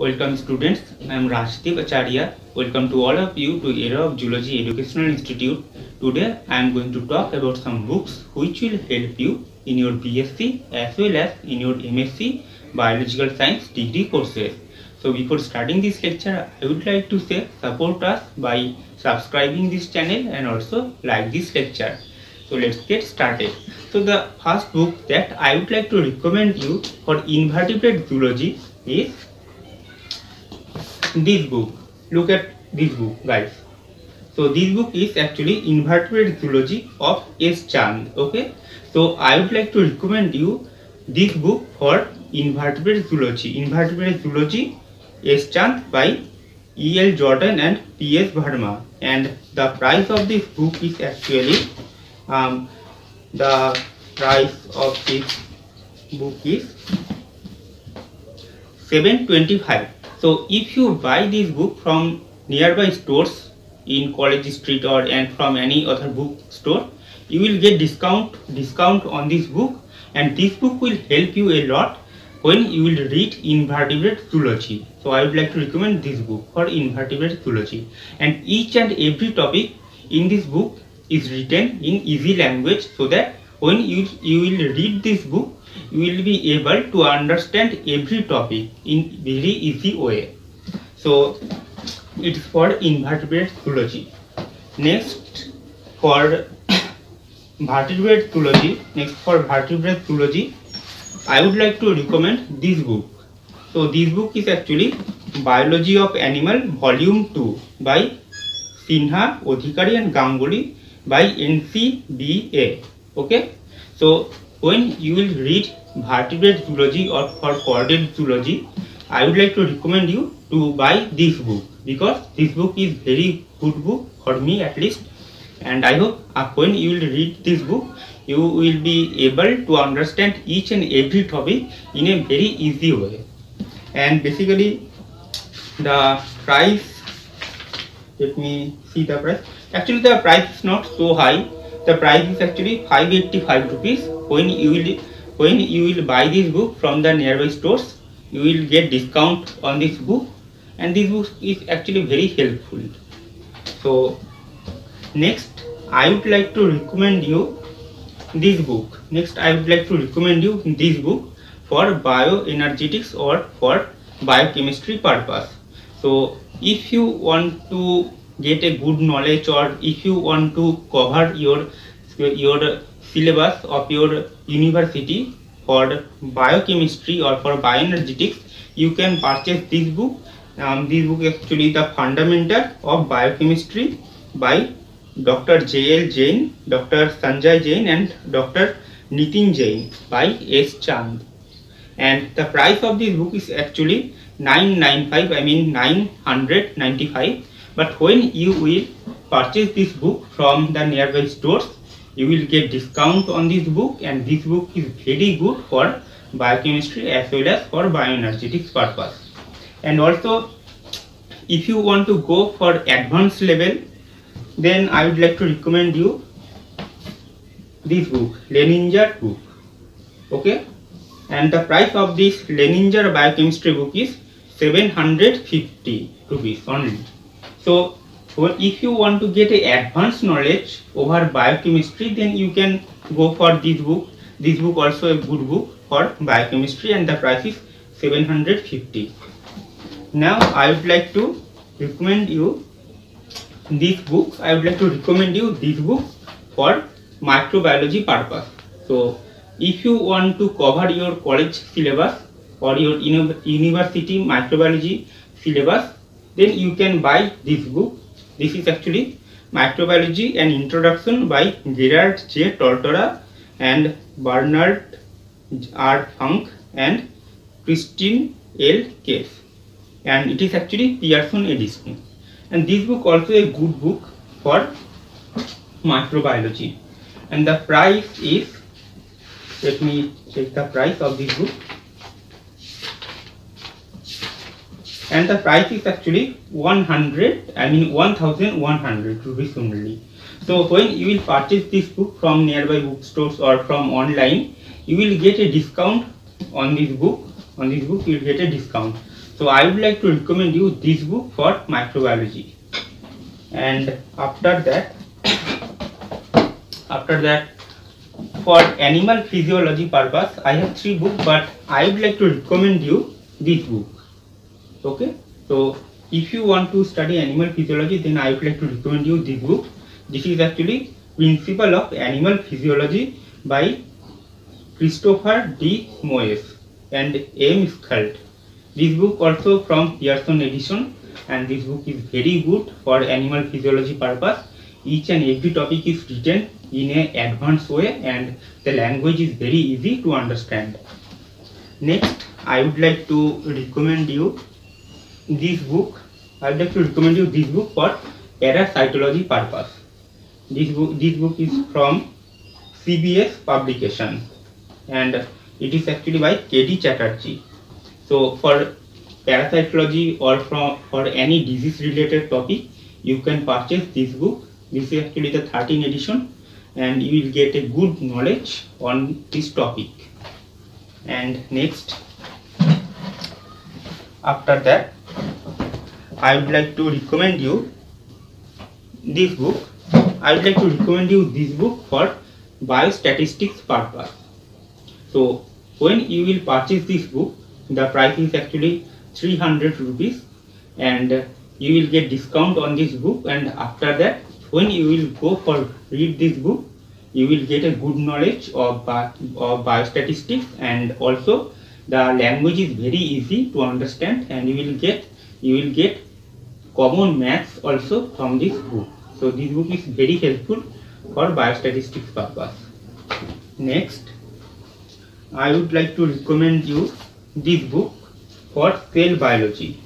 Welcome students, I am Rashdeep Acharya. Welcome to all of you to Era of Zoology Educational Institute. Today I am going to talk about some books which will help you in your BSc as well as in your MSc Biological Science degree courses. So before starting this lecture, I would like to say support us by subscribing this channel and also like this lecture. So let's get started. So the first book that I would like to recommend you for invertebrate zoology is this book. Look at this book guys. So this book is actually invertebrate zoology of S. Chand. Okay. So I would like to recommend you this book for invertebrate zoology. Invertebrate zoology S. Chand by E. L. Jordan and P. S. Verma. And the price of this book is actually um, the price of this book is 725 so if you buy this book from nearby stores in college street or and from any other book store you will get discount discount on this book. And this book will help you a lot when you will read invertebrate zoology. So i would like to recommend this book for invertebrate zoology. And each and every topic in this book is written in easy language so that when you, you will read this book you will be able to understand every topic in very easy way so it is for invertebrate zoology next for vertebrate zoology next for vertebrate zoology i would like to recommend this book so this book is actually biology of animal volume 2 by sinha odhikari and ganguly by ncba okay so when you will read vertebrate zoology or for chordate zoology i would like to recommend you to buy this book because this book is very good book for me at least. And i hope uh, when you will read this book you will be able to understand each and every topic in a very easy way. And basically the price let me see the price. Actually the price is not so high the price is actually 585 rupees. When you will when you will buy this book from the nearby stores you will get discount on this book. And this book is actually very helpful. So next i would like to recommend you this book. Next i would like to recommend you this book for bioenergetics or for biochemistry purpose. So if you want to get a good knowledge or if you want to cover your your syllabus of your university for biochemistry or for bioenergetics you can purchase this book um, this book actually the fundamental of biochemistry by dr jl jain dr sanjay jain and dr nitin jain by s chand and the price of this book is actually 995 i mean 995 but when you will purchase this book from the nearby stores you will get discount on this book and this book is very good for biochemistry as well as for bioenergetics purpose. And also if you want to go for advanced level then i would like to recommend you this book Lehninger book. Okay? And the price of this Lehninger biochemistry book is 750 rupees only so if you want to get a advanced knowledge over biochemistry then you can go for this book. This book also a good book for biochemistry and the price is 750 now i would like to recommend you this book. I would like to recommend you this book for microbiology purpose. So if you want to cover your college syllabus or your university microbiology syllabus then you can buy this book this is actually Microbiology and Introduction by Gerard J. Tortora and Bernard R. Funk and Christine L. Case. And it is actually Pearson edition. And this book also a good book for microbiology. And the price is, let me check the price of this book. And the price is actually 100 i mean 1100 rupees only. So when you will purchase this book from nearby bookstores or from online you will get a discount on this book. On this book you will get a discount. So I would like to recommend you this book for microbiology. And after that after that for animal physiology purpose I have three books but I would like to recommend you this book okay so if you want to study animal physiology then I would like to recommend you this book this is actually principle of animal physiology by Christopher D. Moyes and M. Schulte. This book also from Pearson edition and this book is very good for animal physiology purpose. Each and every topic is written in a advanced way and the language is very easy to understand. Next, I would like to recommend you this book. I would like to recommend you this book for parasitology purpose. This book, this book is from CBS publication and it is actually by K.D. Chatterjee. So for parasitology or from for any disease related topic, you can purchase this book. This is actually the 13th edition and you will get a good knowledge on this topic. And next, after that, I would like to recommend you this book. I would like to recommend you this book for biostatistics purpose. So when you will purchase this book, the price is actually 300 rupees and you will get discount on this book and after that when you will go for read this book you will get a good knowledge of, of biostatistics and also the language is very easy to understand and you will get you will get common maths also from this book. So this book is very helpful for biostatistics purpose. Next I would like to recommend you this book for cell biology,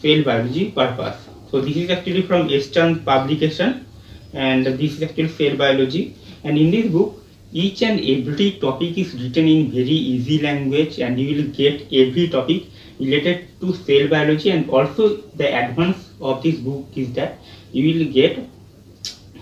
cell biology purpose. So this is actually from Eastern publication and this is actually cell biology. And in this book each and every topic is written in very easy language and you will get every topic related to cell biology and also the advance of this book is that you will get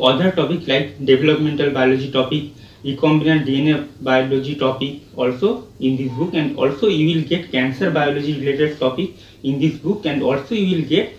other topics like developmental biology topic recombinant DNA biology topic also in this book and also you will get cancer biology related topic in this book and also you will get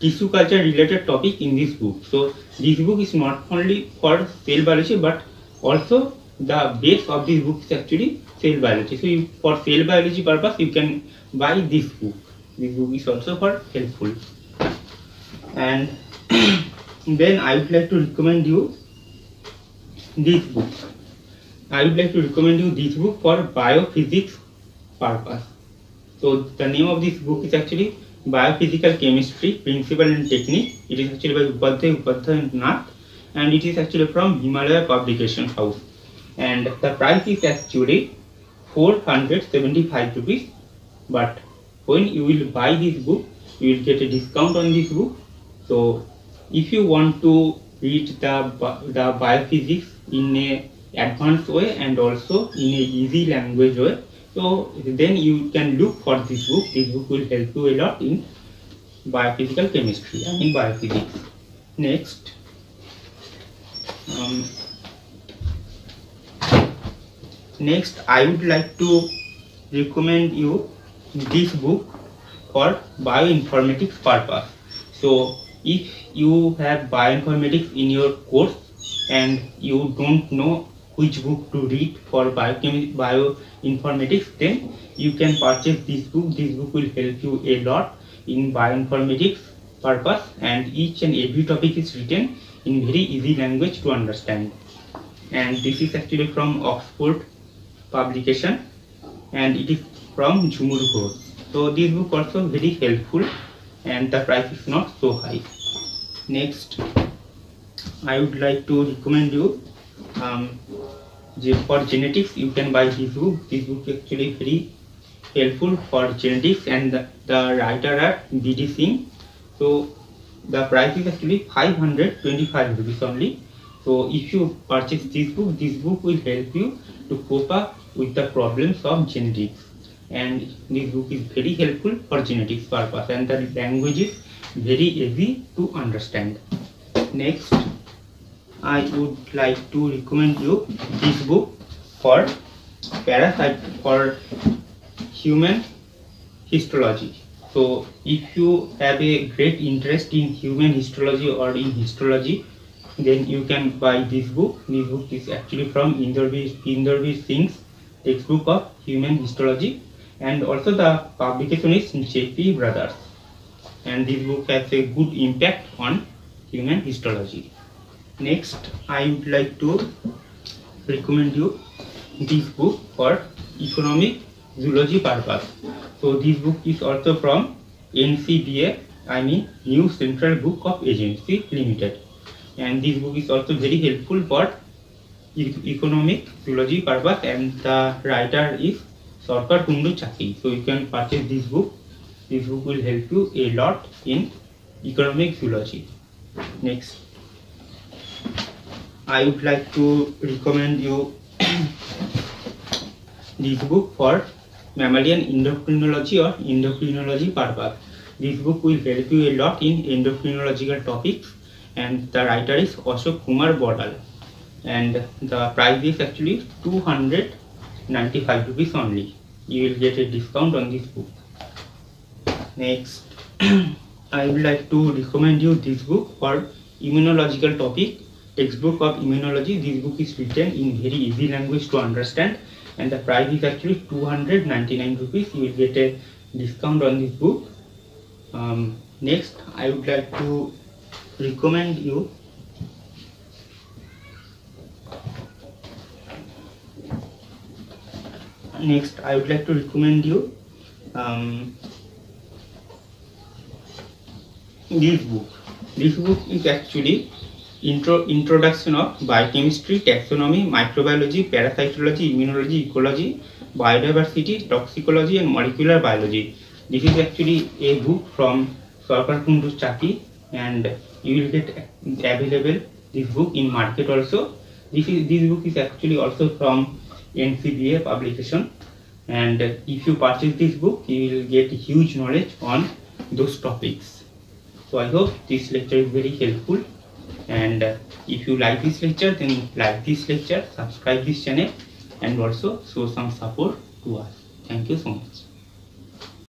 tissue culture related topic in this book. So this book is not only for cell biology but also the base of this book is actually cell biology. So you, for cell biology purpose you can buy this book. This book is also for helpful. And then I would like to recommend you this book. I would like to recommend you this book for biophysics purpose. So the name of this book is actually Biophysical Chemistry Principle and Technique. It is actually by Upadhyay Upadhyay Nath and it is actually from Himalaya Publication House. And the price is actually 475 rupees. But when you will buy this book, you will get a discount on this book. So if you want to read the, the biophysics in a advanced way and also in a easy language way so then you can look for this book. This book will help you a lot in biophysical chemistry and in biophysics. Next. Um, next i would like to recommend you this book for bioinformatics purpose. So if you have bioinformatics in your course and you don't know which book to read for bioinformatics then you can purchase this book this book will help you a lot in bioinformatics purpose and each and every topic is written in very easy language to understand and this is actually from oxford publication and it is from Zhumur Ghosh. So this book also very helpful and the price is not so high. Next, I would like to recommend you um, for genetics you can buy this book this book is actually very helpful for genetics and the, the writer are B.D. Singh so the price is actually 525 rupees only so if you purchase this book this book will help you to cope up with the problems of genetics and this book is very helpful for genetics purpose and the language is very easy to understand next I would like to recommend you this book for parasite for human histology. So if you have a great interest in human histology or in histology, then you can buy this book. This book is actually from Inderbir Singh's textbook of human histology and also the publication is Jaypee Brothers and this book has a good impact on human histology. Next, I would like to recommend you this book for economic zoology purpose. So this book is also from NCBA, I mean New Central Book of Agency Limited. And this book is also very helpful for economic zoology purpose and the writer is Sarkar Kundu Chaki. So you can purchase this book. This book will help you a lot in economic zoology. Next, I would like to recommend you this book for mammalian endocrinology or endocrinology purpose. This book will help you a lot in endocrinological topics and the writer is Ashok Kumar Bodal and the price is actually 295 rupees only. You will get a discount on this book. Next, I would like to recommend you this book for immunological topic. Textbook of immunology. This book is written in very easy language to understand and the price is actually 299 rupees. You will get a discount on this book. Um, next i would like to recommend you next i would like to recommend you um, this book. This book is actually intro introduction of biochemistry taxonomy microbiology parasitology immunology ecology biodiversity toxicology and molecular biology. This is actually a book from Sarkar Kundu Chaki and you will get available this book in market also. This is this book is actually also from ncba publication. And if you purchase this book you will get huge knowledge on those topics. So i hope this lecture is very helpful. And if you like this lecture then like this lecture subscribe this channel and also show some support to us. Thank you so much